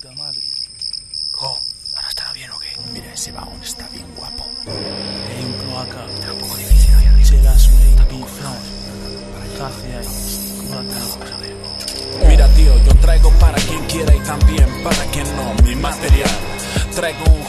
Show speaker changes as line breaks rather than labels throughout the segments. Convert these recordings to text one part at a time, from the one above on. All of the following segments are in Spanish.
puta madre.
Oh, ¿ahora estará bien o qué?
Mira, ese vagón está bien guapo.
Hay un cloaca.
Está un poco difícil hoy arriba.
Chelas, ahí.
Mira tío, yo traigo para quien quiera y también para quien no mi material. Traigo un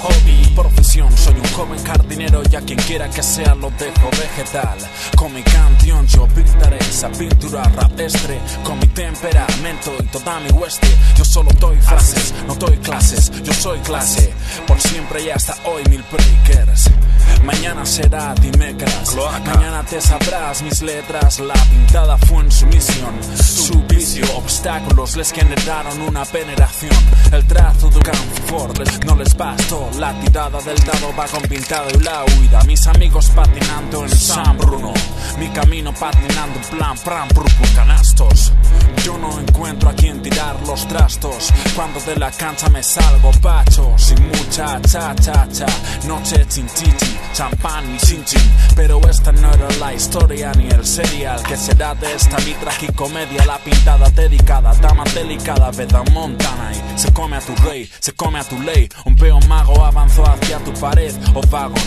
profesión, soy un joven jardinero y a quien quiera que sea lo dejo vegetal. Con mi canción yo pintaré esa pintura rapestre, con mi temperamento y toda mi hueste. Yo solo doy frases, no doy clases, yo soy clase. Por siempre y hasta hoy mil breakers. Mañana será dimecras, mañana te sabrás mis letras. La pintada fue en su misión, su vicio, obstáculos les generaron una veneración. El trazo de un confort no les bastó, la tirada del dado va con pintado y la huida. Mis amigos patinando en San Bruno, mi camino patinando en plan prum, canastos. Yo no encuentro a quien tirar los trastos cuando de la cancha me salgo pacho mucha cha cha cha. Noche chinchichi champán ni chin chin. Pero esta no era la historia ni el serial que será de esta mi tragicomedia la pintada dedicada dama delicada veda montana. Y se come a tu rey se come a tu ley. Un peón mago avanzó hacia tu pared o vagón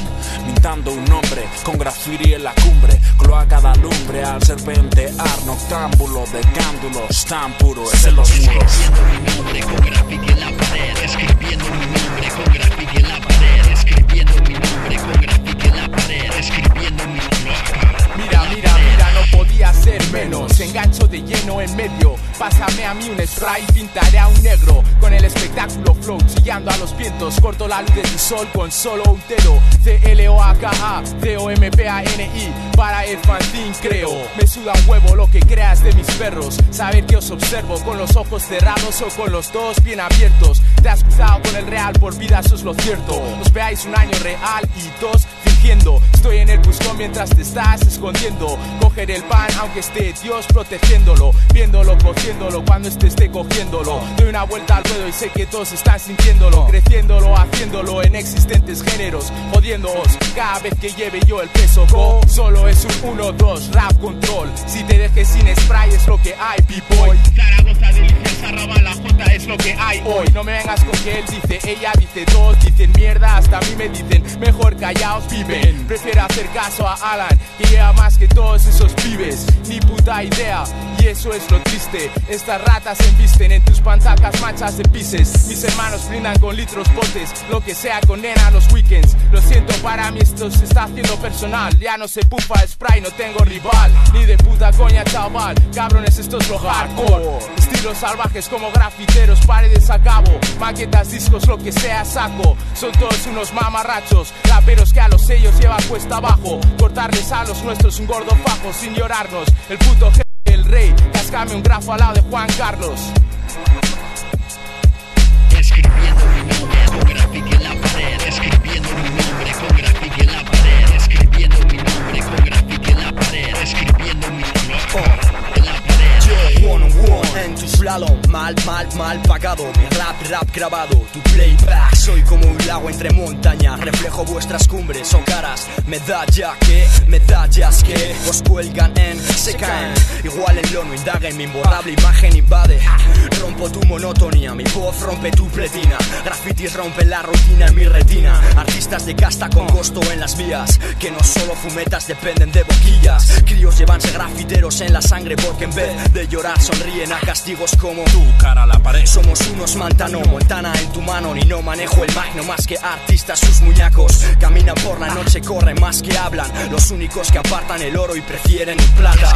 pintando un nombre con graffiti en la cumbre. Cloaca da lumbre al serpentear noctámbulo de cándulos tan puro es en los muros
de lleno en medio. Pásame a mí un spray, pintaré a un negro. Con el espectáculo flow, chillando a los vientos. Corto la luz de tu sol con solo un dedo. C-L-O-A-K-A, C-O-M-P-A-N-I. Para el fanzine creo. Me suda un huevo lo que creas de mis perros. Saber que os observo con los ojos cerrados o con los dos bien abiertos. Te has cruzado con el real por vida, eso es lo cierto. Os veáis un año real y dos Estoy en el buscón mientras te estás escondiendo. Coger el pan aunque esté Dios protegiéndolo. Viéndolo, cogiéndolo cuando este esté cogiéndolo. Doy una vuelta al ruedo y sé que todos están sintiéndolo. Creciéndolo, haciéndolo en existentes géneros. Jodiéndoos cada vez que lleve yo el peso. Go, solo es un 1-2, rap control. Si te dejes sin spray es lo que hay, b-boy. Hoy. No me vengas con que él dice, ella dice, todos dicen mierda, hasta a mí me dicen, mejor callaos, viven. Prefiero hacer caso a Alan, que lleva más que todos esos pibes. Ni puta idea, y eso es lo triste. Estas ratas se embisten en tus pantacas manchas de pises. Mis hermanos brindan con litros botes, lo que sea condena los weekends. Lo siento, para mí esto se está haciendo personal. Ya no se pufa spray, no tengo rival. Ni de puta coña, chaval. Cabrones, esto es lo hardcore. Estilos salvajes como grafiteros, paredes a cabo. Maquetas, discos, lo que sea, saco. Son todos unos mamarrachos. Raperos que a los sellos llevan cuesta abajo. Cortarles a los nuestros un gordo fajo sin llorarnos. El puto rey. Cascame un grafo al lado de Juan Carlos.
Escribiendo mi nombre con graffiti en la pared Escribiendo mi nombre con graffiti en la pared Escribiendo mi nombre con graffiti en la pared Escribiendo mi nombre en la pared
One on one en tu slalom, mal, mal, mal pagado. Mi rap, rap grabado, tu playback. Lago entre montañas, reflejo vuestras cumbres o caras. Medalla que, medallas que os cuelgan en, se caen. Igual en lono, indaguen, mi imborrable imagen invade. Rompo tu monotonía, mi voz rompe tu pletina. Grafitis rompen la rutina en mi retina. Artistas de casta con costo en las vías, que no solo fumetas dependen de boquillas. Críos llevanse grafiteros en la sangre porque en vez de llorar sonríen a castigos como
tu cara a la pared
somos unos mantano, montana en tu mano Ni no manejo el magno más que artistas sus muñacos Caminan por la noche, corren más que hablan. Los únicos que apartan el oro y prefieren el plata